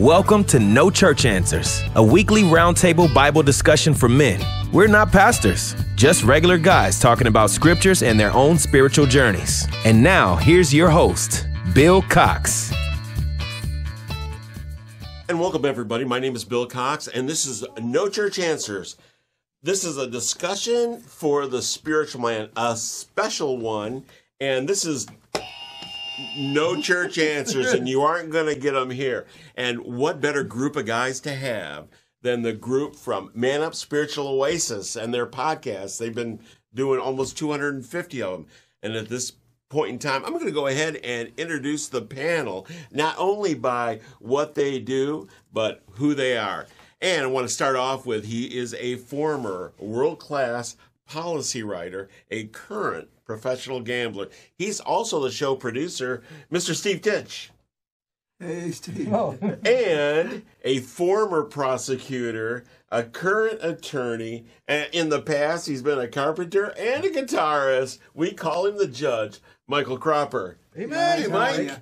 Welcome to No Church Answers, a weekly roundtable Bible discussion for men. We're not pastors, just regular guys talking about scriptures and their own spiritual journeys. And now, here's your host, Bill Cox. And welcome, everybody. My name is Bill Cox, and this is No Church Answers. This is a discussion for the spiritual man, a special one, and this is no church answers, and you aren't going to get them here. And what better group of guys to have than the group from Man Up Spiritual Oasis and their podcast? They've been doing almost 250 of them. And at this point in time, I'm going to go ahead and introduce the panel, not only by what they do, but who they are. And I want to start off with he is a former world class policy writer, a current professional gambler. He's also the show producer, Mr. Steve Titch. Hey, Steve. Oh. and a former prosecutor, a current attorney, and in the past he's been a carpenter and a guitarist. We call him the judge, Michael Cropper. Amen. Hey, Mike.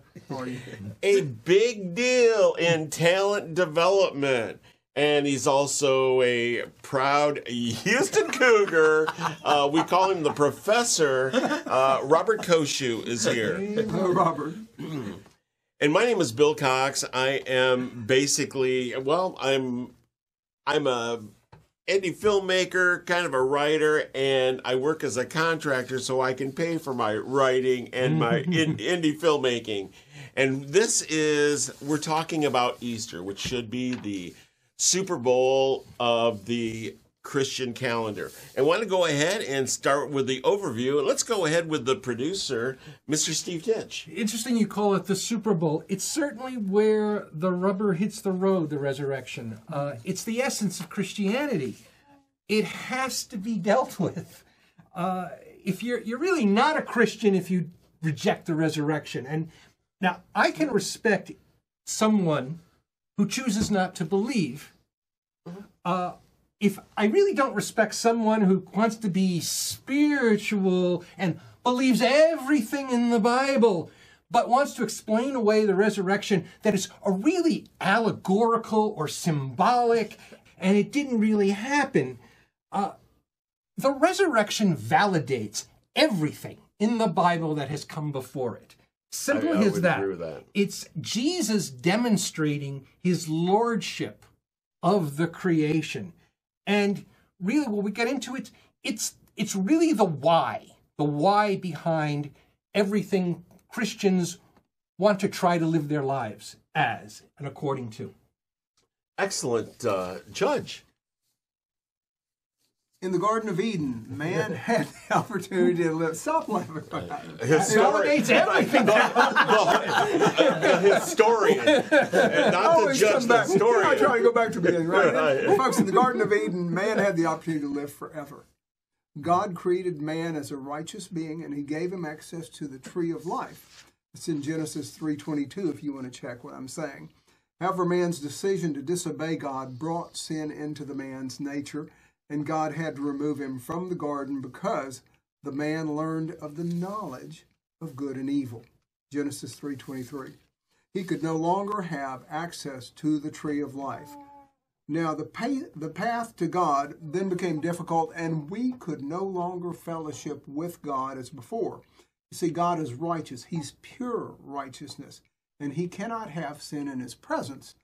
A big deal in talent development and he's also a proud Houston Cougar. Uh, we call him the Professor. Uh, Robert Koshu is here. Hello, Robert. And my name is Bill Cox. I am basically well, I'm I'm a indie filmmaker, kind of a writer, and I work as a contractor so I can pay for my writing and my in, indie filmmaking. And this is we're talking about Easter, which should be the Super Bowl of the Christian calendar. I want to go ahead and start with the overview. Let's go ahead with the producer, Mr. Steve Titch. Interesting you call it the Super Bowl. It's certainly where the rubber hits the road, the resurrection. Uh, it's the essence of Christianity. It has to be dealt with. Uh, if you're you're really not a Christian if you reject the resurrection. And now I can respect someone who chooses not to believe. Uh, if I really don't respect someone who wants to be spiritual and believes everything in the Bible, but wants to explain away the resurrection that is a really allegorical or symbolic and it didn't really happen, uh, the resurrection validates everything in the Bible that has come before it. Simple I, I as that. that. It's Jesus demonstrating his lordship of the creation. And really when we get into it, it's it's really the why, the why behind everything Christians want to try to live their lives as and according to. Excellent uh, judge in the Garden of Eden, man had the opportunity to live. Stop laughing. Uh, Validates everything. the, the, the, historian, and not the judge, the historian. I try to go back to the beginning, right? right. Folks, in the Garden of Eden, man had the opportunity to live forever. God created man as a righteous being, and He gave him access to the tree of life. It's in Genesis 3:22. If you want to check what I'm saying. However, man's decision to disobey God brought sin into the man's nature and God had to remove him from the garden because the man learned of the knowledge of good and evil. Genesis 3:23. He could no longer have access to the tree of life. Now the pay, the path to God then became difficult and we could no longer fellowship with God as before. You see God is righteous. He's pure righteousness and he cannot have sin in his presence.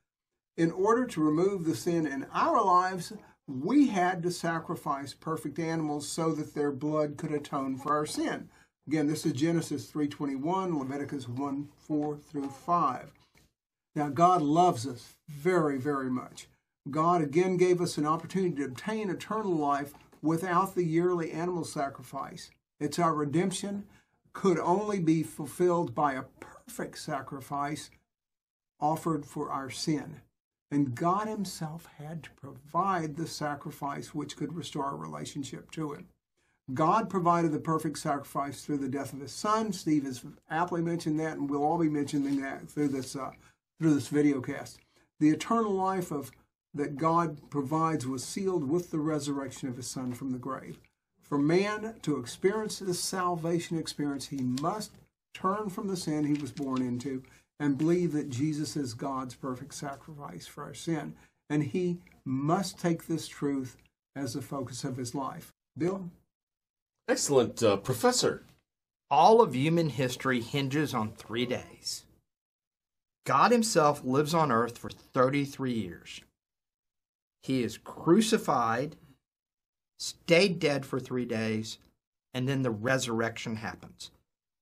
In order to remove the sin in our lives, we had to sacrifice perfect animals so that their blood could atone for our sin. Again, this is Genesis 3:21, Leviticus 1, 4 through 5. Now, God loves us very, very much. God again gave us an opportunity to obtain eternal life without the yearly animal sacrifice. It's our redemption could only be fulfilled by a perfect sacrifice offered for our sin. And God Himself had to provide the sacrifice which could restore a relationship to Him. God provided the perfect sacrifice through the death of His Son. Steve has aptly mentioned that, and we'll all be mentioning that through this uh, through this video cast. The eternal life of that God provides was sealed with the resurrection of His Son from the grave. For man to experience this salvation experience, he must turn from the sin he was born into and believe that Jesus is God's perfect sacrifice for our sin. And he must take this truth as the focus of his life. Bill? Excellent, uh, Professor. All of human history hinges on three days. God Himself lives on earth for 33 years. He is crucified, stayed dead for three days, and then the resurrection happens.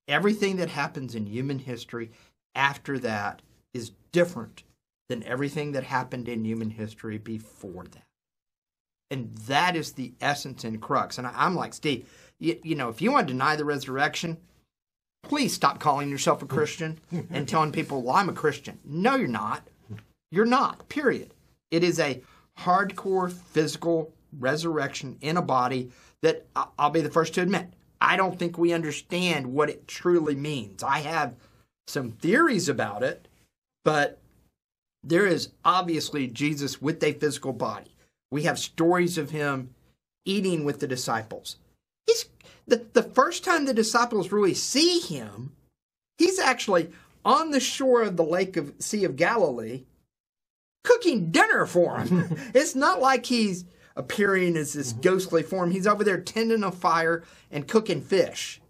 Everything that happens in human history after that is different than everything that happened in human history before that. And that is the essence and crux. And I, am like, Steve, you, you know, if you want to deny the resurrection, please stop calling yourself a Christian and telling people, well, I'm a Christian. No, you're not. You're not, period. It is a hardcore physical resurrection in a body that I'll be the first to admit. I don't think we understand what it truly means. I have some theories about it, but there is obviously Jesus with a physical body. We have stories of him eating with the disciples. He's the, the first time the disciples really see him, he's actually on the shore of the lake of Sea of Galilee cooking dinner for him. it's not like he's appearing as this ghostly form. He's over there tending a fire and cooking fish.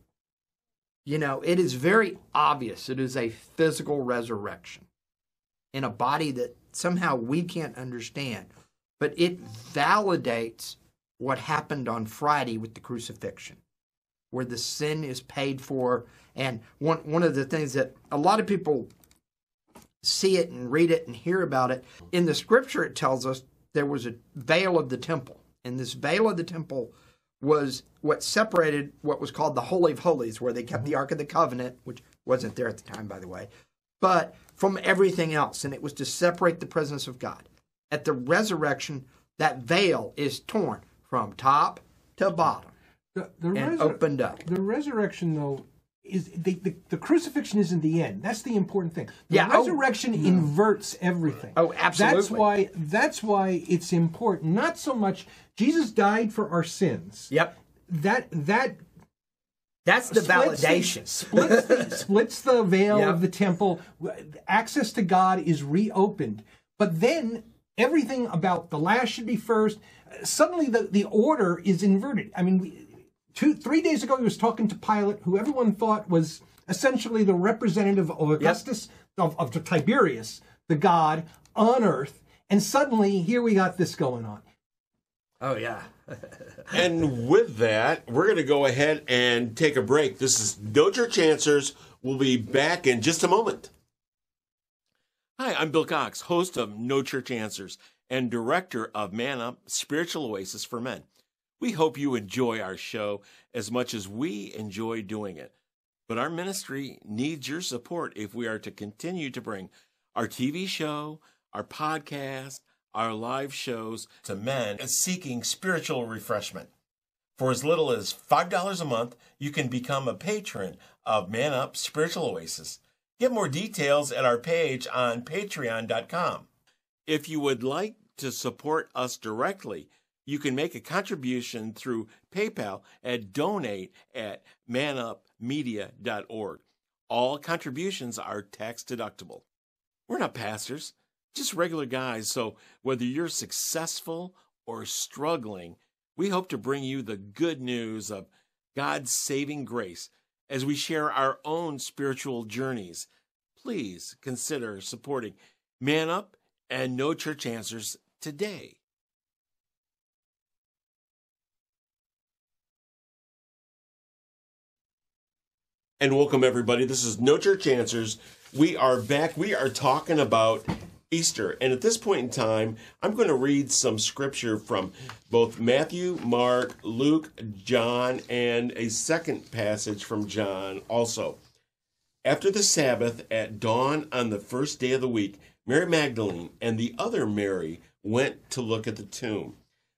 You know, it is very obvious it is a physical resurrection in a body that somehow we can't understand. But it validates what happened on Friday with the crucifixion, where the sin is paid for. And one, one of the things that a lot of people see it and read it and hear about it, in the scripture it tells us there was a veil of the temple. And this veil of the temple was what separated what was called the Holy of Holies, where they kept the mm-hmm. Ark of the Covenant, which wasn't there at the time, by the way, but from everything else. And it was to separate the presence of God. At the resurrection, that veil is torn from top to bottom the, the and resur- opened up. The resurrection, though, is the, the, the, crucifixion isn't the end. That's the important thing. The yeah, oh, resurrection oh, inverts everything. Oh, absolutely. That's why that's why it's important. Not so much Jesus died for our sins. Yep. That that that's the validation. The, splits, the, splits the veil yep. of the temple. Access to God is reopened. But then everything about the last should be first. Suddenly the, the order is inverted. I mean, we, two, three days ago, he was talking to Pilate, who everyone thought was essentially the representative of Augustus, yep. of, of Tiberius, the god on earth. And suddenly, here we got this going on. Oh, yeah. and with that, we're going to go ahead and take a break. This is No Church Answers. We'll be back in just a moment. Hi, I'm Bill Cox, host of No Church Answers and director of Man Up Spiritual Oasis for Men. We hope you enjoy our show as much as we enjoy doing it. But our ministry needs your support if we are to continue to bring our TV show, our podcast, our live shows to men seeking spiritual refreshment. For as little as $5 a month, you can become a patron of Man Up Spiritual Oasis. Get more details at our page on patreon.com. If you would like to support us directly, you can make a contribution through PayPal at donate at manupmedia.org. All contributions are tax deductible. We're not pastors, just regular guys, so whether you're successful or struggling, we hope to bring you the good news of God's saving grace as we share our own spiritual journeys. Please consider supporting Man Up and No Church Answers today. And welcome everybody. This is No Church Answers. We are back. We are talking about Easter. And at this point in time, I'm going to read some scripture from both Matthew, Mark, Luke, John, and a second passage from John also. After the Sabbath, at dawn on the first day of the week, Mary Magdalene and the other Mary went to look at the tomb.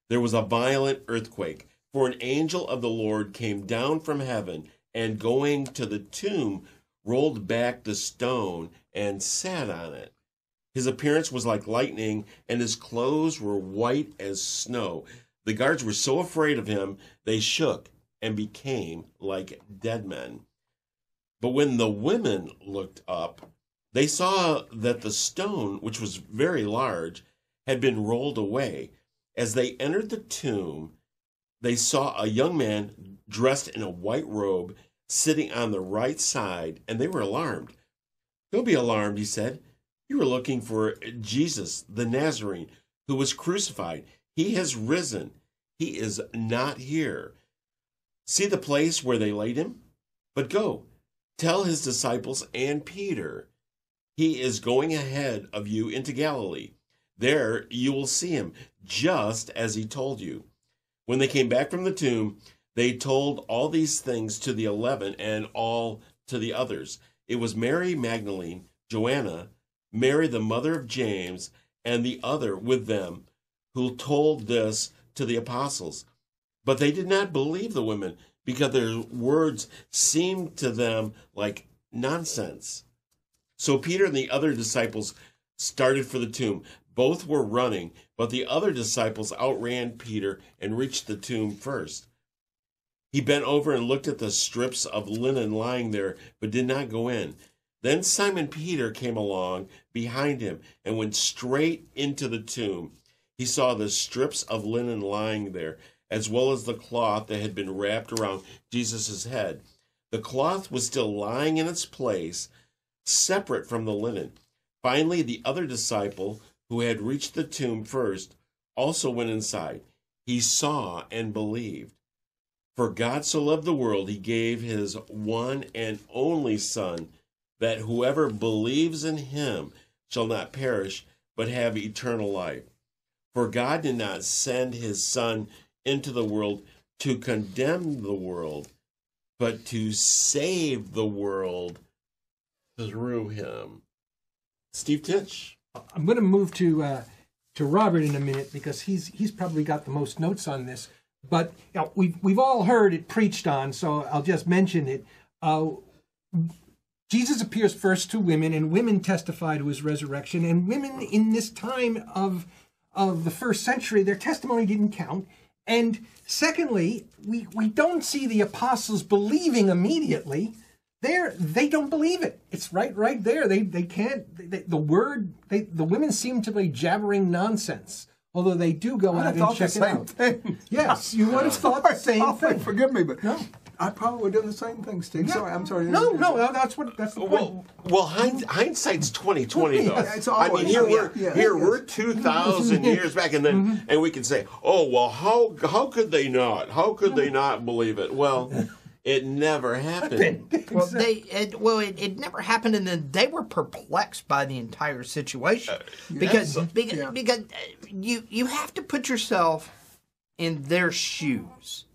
There was a violent earthquake, for an angel of the Lord came down from heaven and going to the tomb, rolled back the stone and sat on it. His appearance was like lightning, and his clothes were white as snow. The guards were so afraid of him, they shook and became like dead men. But when the women looked up, They saw that the stone, which was very large, had been rolled away. As they entered the tomb, they saw a young man dressed in a white robe sitting on the right side, and they were alarmed. Don't be alarmed, he said. You are looking for Jesus, the Nazarene, who was crucified. He has risen. He is not here. See the place where they laid him? But go, tell his disciples and Peter, he is going ahead of you into Galilee. There you will see him, just as he told you. When they came back from the tomb, they told all these things to the eleven and all to the others. It was Mary Magdalene, Joanna, Mary the mother of James, and the other with them who told this to the apostles. But they did not believe the women because their words seemed to them like nonsense. So Peter and the other disciples started for the tomb. Both were running, but the other disciples outran Peter and reached the tomb first. He bent over and looked at the strips of linen lying there, but did not go in. Then Simon Peter came along behind him and went straight into the tomb. He saw the strips of linen lying there, as well as the cloth that had been wrapped around Jesus' head. The cloth was still lying in its place, separate from the linen. Finally, the other disciple, who had reached the tomb first, also went inside. He saw and believed. For God so loved the world, he gave his one and only Son, that whoever believes in him shall not perish, but have eternal life. For God did not send his Son into the world to condemn the world, but to save the world through him. Steve Titch. I'm going to move to uh, to Robert in a minute because he's he's probably got the most notes on this. But you know, we've we've all heard it preached on, so I'll just mention it. Uh, Jesus appears first to women, and women testify to his resurrection. And women in this time of of the first century, their testimony didn't count. And secondly, we, we don't see the apostles believing immediately. They're, they don't believe it. It's right right there. They they can't. They, the word they, the women seem to be jabbering nonsense. Although they do go out and thought the check it out. thing. Yes, you would have thought the same Oh, thing. Forgive me, but No. I probably would have done the same thing, Steve. Yeah. Sorry, I'm sorry. No, no, no, that's what that's the point. Well, well, hind, hindsight's twenty twenty though. Yeah, it's I mean, here yeah, we're yeah, here yeah. we're two thousand mm-hmm. years back, and then mm-hmm. and we can say, oh well, how how could they not? How could they not believe it? Well, it never happened. Well, they it, well, it, it never happened, and then they were perplexed by the entire situation uh, because because, Yeah. because uh, you you have to put yourself in their shoes.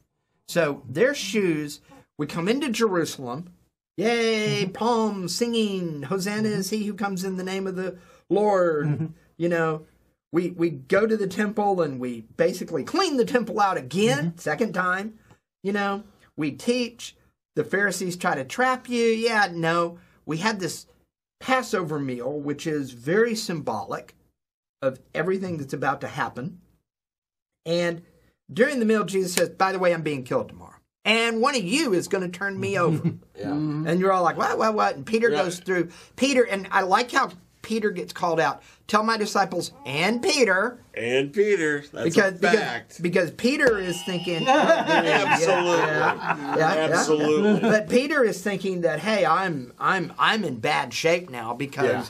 So their shoes. We come into Jerusalem, yay, mm-hmm. palm singing, Hosanna is he who comes in the name of the Lord. Mm-hmm. You know, we we go to the temple and we basically clean the temple out again, mm-hmm. second time. You know, we teach. The Pharisees try to trap you. Yeah, no. We had this Passover meal, which is very symbolic of everything that's about to happen. And during the meal, Jesus says, By the way, I'm being killed tomorrow. And one of you is going to turn me over. Yeah. And you're all like, what, what, what? And Peter Yeah. goes through. Peter, and I like how Peter gets called out. Tell my disciples and Peter, And Peter, that's because a fact. because Peter is thinking, oh, dude, yeah, Absolutely. yeah, yeah, yeah. Absolutely. But Peter is thinking that, hey, I'm I'm I'm in bad shape now because Yeah.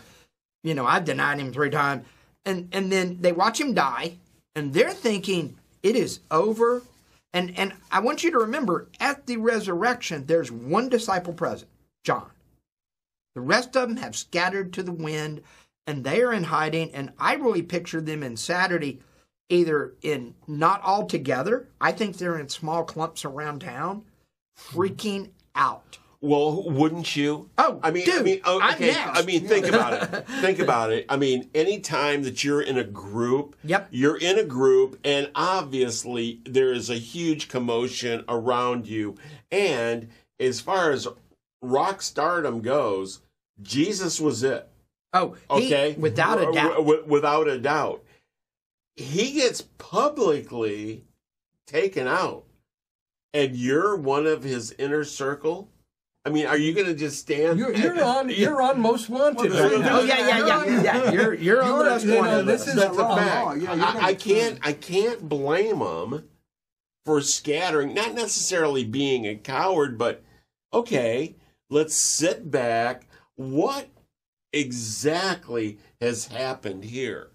you know I've denied him three times, and and then they watch him die, and they're thinking it is over. And and I want you to remember at the resurrection, there's one disciple present, John. The rest of them have scattered to the wind and they are in hiding. And I really picture them in Saturday either in not all together. I think they're in small clumps around town, freaking out. Well, wouldn't you? Oh, I mean, I dude, mean, oh, I'm okay. I mean, think about it. Think about it. I mean, anytime that you're in a group, Yep. you're in a group, and obviously there is a huge commotion around you. And as far as rock stardom goes, Jesus was it. Oh, he- Okay, without a W- doubt. w- without a doubt, he gets publicly taken out, and you're one of his inner circle. I mean, are you going to just stand? You're, you're on. You're on most wanted. Well, right now. Oh yeah, yeah, yeah, yeah. You're you're on You're- most you know, wanted this is- That's a wrong fact. Yeah, I, I can't. I can't blame them for scattering. Not necessarily being a coward, but okay. Let's sit back. What exactly has happened here?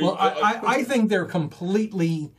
Well, uh, I, I, I think they're completely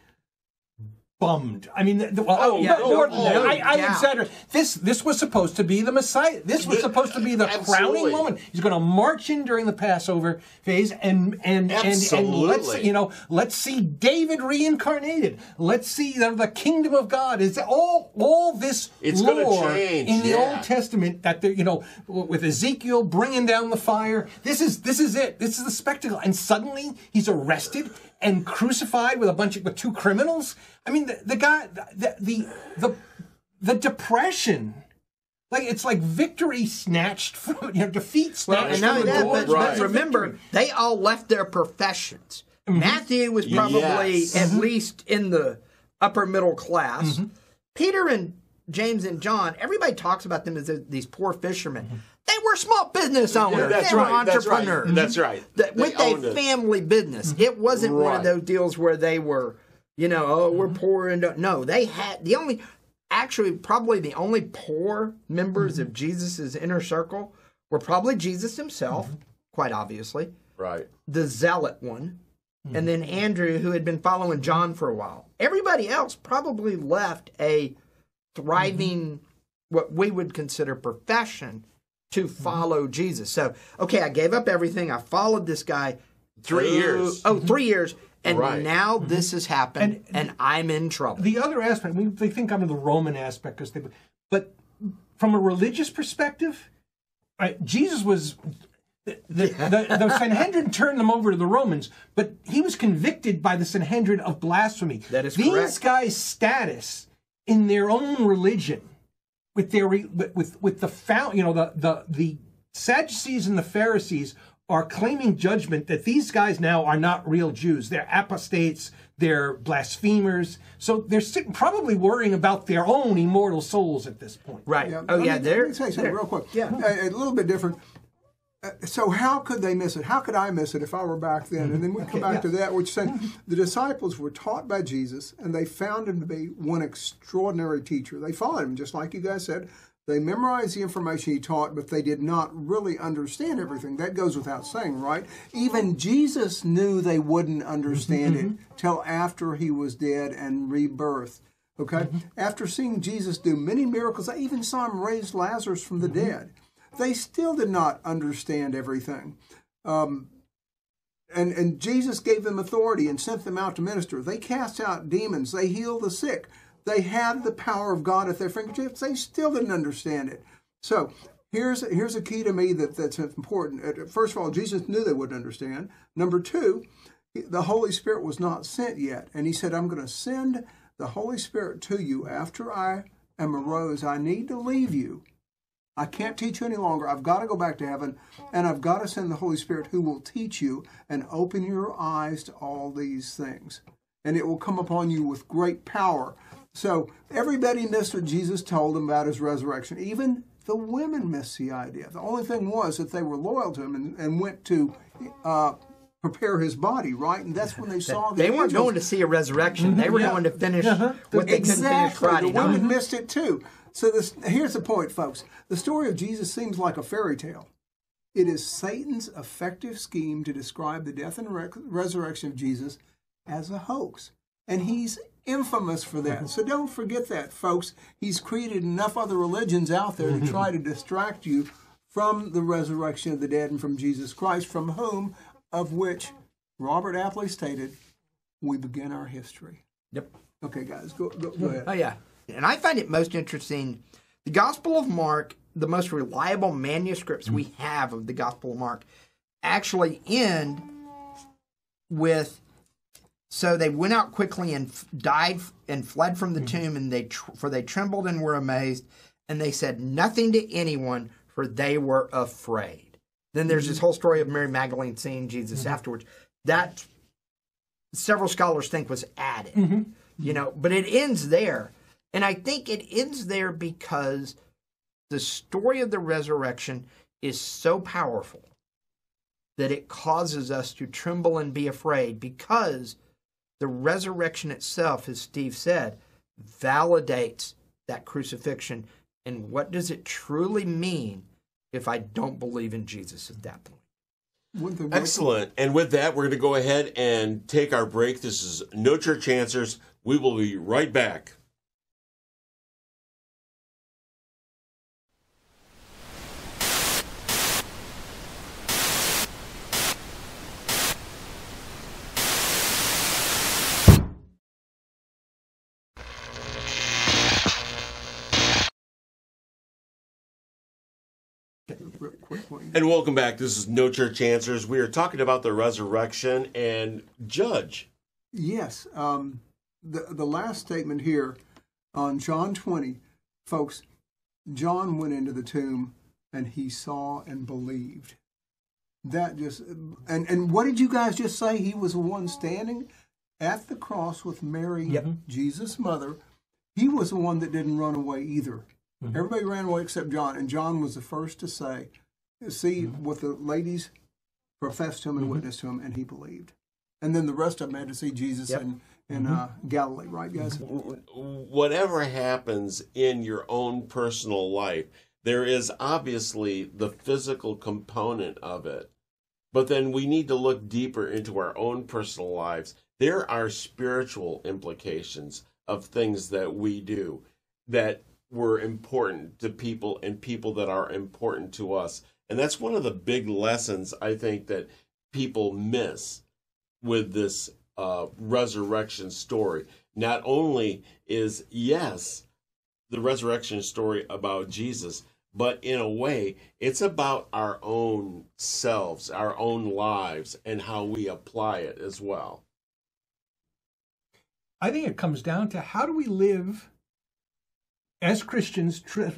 bummed. I mean, the, well, Oh, yeah, but more than that, I, I yeah. exaggerate. This this was supposed to be the Messiah. This was supposed to be the absolutely. crowning moment. He's going to march in during the Passover phase, and and and, and let's you know let's see David reincarnated. Let's see the, the kingdom of God. Is all all this It's lore change, in the yeah. Old Testament that they're you know with Ezekiel bringing down the fire. This is this is it. This is the spectacle, and suddenly he's arrested and crucified with a bunch of with two criminals. I mean, the, the guy, the, the the the depression. Like it's like victory snatched from you know defeat Well, snatched and not from the that, but, Right. but remember, they all left their professions. Mm-hmm. Matthew was probably Yes. at mm-hmm. least in the upper middle class. Mm-hmm. Peter and James and John, everybody talks about them as these poor fishermen. Mm-hmm. They were small business owners. That's they were right, that's right, that's right. They with a it. family business. It wasn't one of those deals where they were, you know, oh, we're mm-hmm. poor and don't. No, they had the only, actually, probably the only poor members of mm-hmm. Jesus's inner circle were probably Jesus himself, mm-hmm. quite obviously, Right. the zealot one, and then Andrew, who had been following John for a while. Everybody else probably left a thriving, what we would consider profession, to mm-hmm. follow Jesus. So, okay, I gave up everything. I followed this guy. Three Oh, years. Oh, mm-hmm. three years. And Right. now mm-hmm. this has happened, and, I'm in trouble. the other aspect, they think I'm in the Roman aspect because they, but from a religious perspective, right, Jesus was. The, the, the, the Sanhedrin turned them over to the Romans, but he was convicted by the Sanhedrin of blasphemy. That is These correct. guys' status in their own religion, with their with with, with the found, you know, the, the the Sadducees and the Pharisees are claiming judgment that these guys now are not real Jews. They're apostates. They're blasphemers. So they're sitting, probably worrying about their own immortal souls at this point. right. Yeah, oh, let yeah, me, there. Let me say something real quick. Yeah. A, a little bit different. Uh, so how could they miss it? How could I miss it if I were back then? And then we come back to that, which saying the disciples were taught by Jesus, and they found him to be one extraordinary teacher. They followed him, just like you guys said. They memorized the information he taught, but they did not really understand everything. That goes without saying, right? Even Jesus knew they wouldn't understand it till after he was dead and rebirthed. Okay? After seeing Jesus do many miracles, I even saw him raise Lazarus from the dead. They still did not understand everything. Um, and, and Jesus gave them authority and sent them out to minister. They cast out demons, they healed the sick. They had the power of God at their fingertips. They still didn't understand it. So here's here's a key to me that, that's important. Uh, First of all, Jesus knew they wouldn't understand. Number two, the Holy Spirit was not sent yet. And he said, I'm going to send the Holy Spirit to you after I am arose. I need to leave you. I can't teach you any longer. I've got to go back to heaven, and I've got to send the Holy Spirit who will teach you and open your eyes to all these things. And it will come upon you with great power. So everybody missed what Jesus told them about his resurrection. Even the women missed the idea. The only thing was that they were loyal to him and, and went to uh, prepare his body, right? And that's when they saw the They weren't going to see a resurrection. They were Yeah. going to finish Uh-huh. what they couldn't finish Friday The women missed it too. So this, here's the point, folks. The story of Jesus seems like a fairy tale. It is Satan's effective scheme to describe the death and re- resurrection of Jesus as a hoax. And he's infamous for that. So don't forget that, folks. He's created enough other religions out there to try to distract you from the resurrection of the dead and from Jesus Christ, from whom, of which Robert aptly stated, we begin our history. Yep. Okay, guys, go, go, go ahead. Oh yeah, and I find it most interesting. The Gospel of Mark, the most reliable manuscripts we mm-hmm. have of the Gospel of Mark, actually end with. So they went out quickly and f- died and fled from the mm-hmm. tomb, and they tr- for they trembled and were amazed, and they said nothing to anyone, for they were afraid. Then there's this mm-hmm. whole story of Mary Magdalene seeing Jesus afterwards. That several scholars think was added you know but it ends there and i think it ends there because the story of the resurrection is so powerful that it causes us to tremble and be afraid because the resurrection itself, as Steve said, validates that crucifixion. And what does it truly mean if I don't believe in Jesus at that point? Excellent. And with that, we're going to go ahead and take our break. This is No Church Answers. We will be right back. Real quick one. And welcome back. This is No Church Answers. We are talking about the resurrection and Judge. Yes. Um, the the last statement here on John 20, folks, John went into the tomb and he saw and believed. That just and and what did you guys just say? He was the one standing at the cross with Mary, Yep. Jesus' mother. He was the one that didn't run away either. Everybody ran away except John, and John was the first to say, "See mm-hmm. what the ladies professed to him and mm-hmm. witnessed to him, and he believed." And then the rest of them had to see Jesus Yep. in in mm-hmm. uh, Galilee, right, guys? Whatever happens in your own personal life, there is obviously the physical component of it. But then we need to look deeper into our own personal lives. There are spiritual implications of things that we do that were important to people and people that are important to us. And that's one of the big lessons I think that people miss with this uh, resurrection story. Not only is, yes, the resurrection story about Jesus, but in a way, it's about our own selves, our own lives, and how we apply it as well. I think it comes down to how do we live as Christians tr-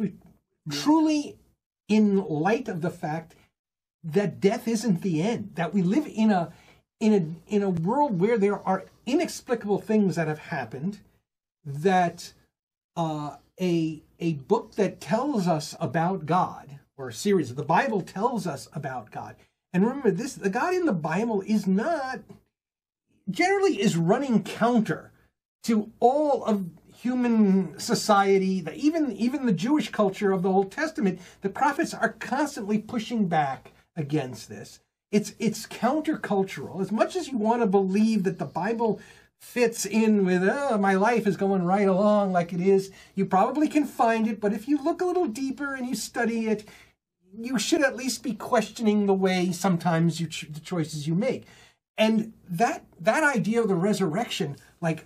truly in light of the fact that death isn't the end, that we live in a in a in a world where there are inexplicable things that have happened, that uh, a a book that tells us about God or a series of the Bible tells us about God. And remember this the God in the Bible is not generally is running counter to all of human society, the, even even the Jewish culture of the Old Testament. The prophets are constantly pushing back against this. It's it's countercultural. As much as you want to believe that the Bible fits in with oh, my life is going right along like it is, you probably can find it. But if you look a little deeper and you study it, you should at least be questioning the way sometimes you ch- the choices you make. And that that idea of the resurrection, like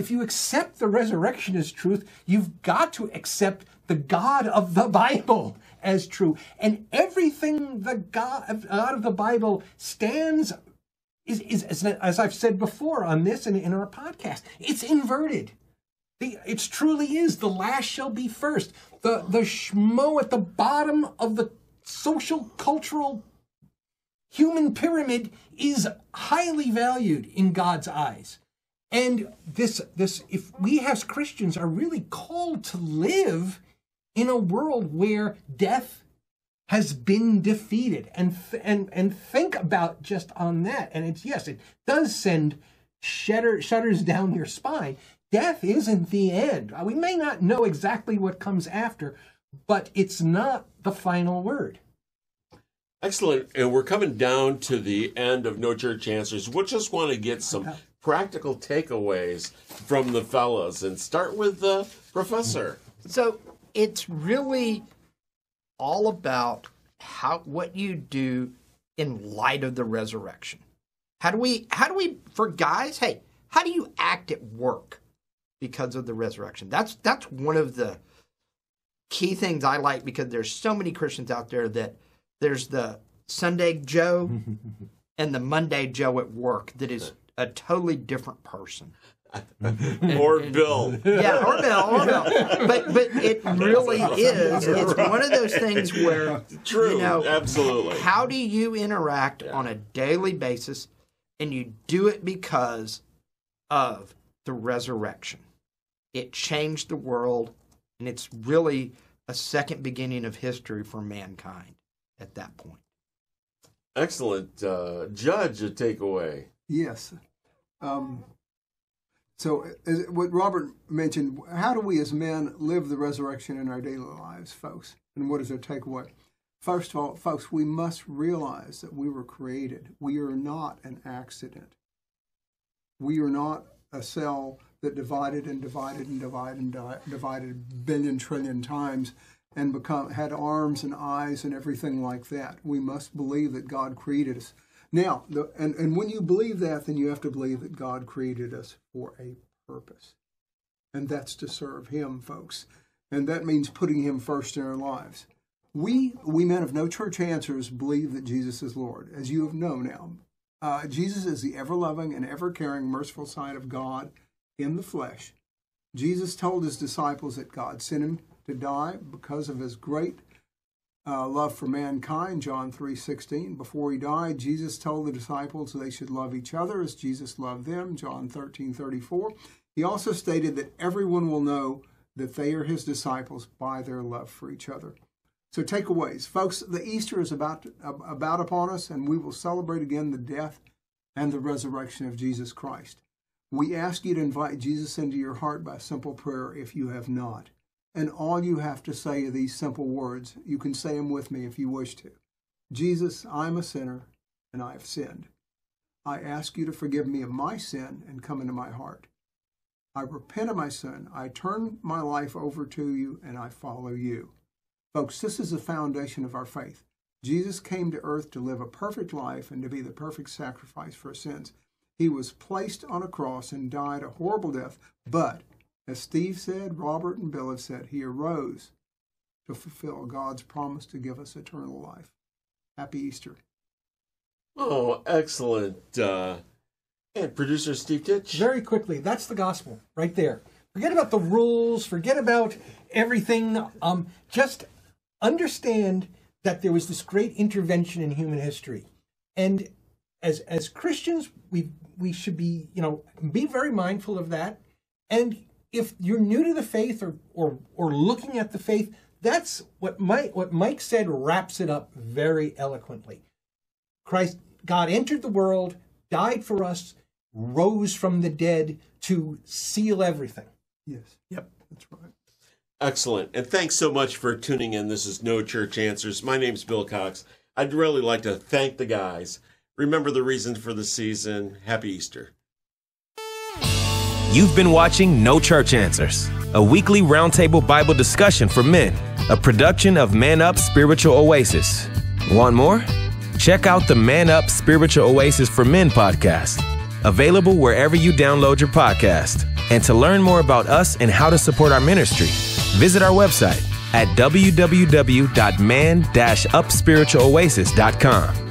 if you accept the resurrection as truth, you've got to accept the God of the Bible as true. And everything the God, God of the Bible stands is, is, is, as I've said before on this and in our podcast, it's inverted. The, it truly is the last shall be first. The the schmo at the bottom of the social cultural human pyramid is highly valued in God's eyes. And this this if we as Christians are really called to live in a world where death has been defeated and th- and and think about just on that and it's yes it does send shudder shudders down your spine death isn't the end uh, we may not know exactly what comes after but it's not the final word Excellent. And we're coming down to the end of No Church Answers. We'll just want to get some practical takeaways from the fellas and start with the professor. So it's really all about how what you do in light of the resurrection. How do we how do we for guys, hey, how do you act at work because of the resurrection? That's that's one of the key things I like because there's so many Christians out there that there's the Sunday Joe and the Monday Joe at work that is a totally different person. or Bill. Yeah, or Bill, or Bill. But but it really is. It's one of those things where True. you know Absolutely. how do you interact on a daily basis, and you do it because of the resurrection. It changed the world, and it's really a second beginning of history for mankind at that point. Excellent. Uh, judge, a takeaway. Yes. Um, so, as, what Robert mentioned, how do we as men live the resurrection in our daily lives, folks? And what is our takeaway? First of all, folks, we must realize that we were created. We are not an accident. We are not a cell that divided and divided and divided and di- divided billion trillion times and become had arms and eyes and everything like that. We must believe that God created us. Now, the, and, and when you believe that, then you have to believe that God created us for a purpose. And that's to serve Him, folks. And that means putting Him first in our lives. We, we men of no church answers, believe that Jesus is Lord, as you have known now. Uh, Jesus is the ever loving and ever caring, merciful side of God in the flesh. Jesus told his disciples that God sent him to die because of his great uh, love for mankind, John 3:16. Before he died, Jesus told the disciples they should love each other as Jesus loved them, John 13:34. He also stated that everyone will know that they are his disciples by their love for each other. So takeaways, folks, the Easter is about about upon us and we will celebrate again the death and the resurrection of Jesus Christ. We ask you to invite Jesus into your heart by simple prayer if you have not. And all you have to say are these simple words. You can say them with me if you wish to. Jesus, I'm a sinner and I have sinned. I ask you to forgive me of my sin and come into my heart. I repent of my sin. I turn my life over to you and I follow you. Folks, this is the foundation of our faith. Jesus came to earth to live a perfect life and to be the perfect sacrifice for sins. He was placed on a cross and died a horrible death, but as Steve said, Robert and Bill have said, he arose to fulfill God's promise to give us eternal life. Happy Easter. Oh, excellent. Uh, and producer Steve Titch. Very quickly, that's the gospel right there. Forget about the rules, forget about everything. Um, just understand that there was this great intervention in human history. And as as Christians, we we should be, you know, be very mindful of that. And if you're new to the faith or or or looking at the faith, that's what Mike what Mike said wraps it up very eloquently. Christ God entered the world, died for us, rose from the dead to seal everything. Yes. Yep. That's right. Excellent. And thanks so much for tuning in. This is No Church Answers. My name's Bill Cox. I'd really like to thank the guys. Remember the reason for the season. Happy Easter. You've been watching No Church Answers, a weekly roundtable Bible discussion for men, a production of Man Up Spiritual Oasis. Want more? Check out the Man Up Spiritual Oasis for Men podcast, available wherever you download your podcast. And to learn more about us and how to support our ministry, visit our website at www.man-upspiritualoasis.com.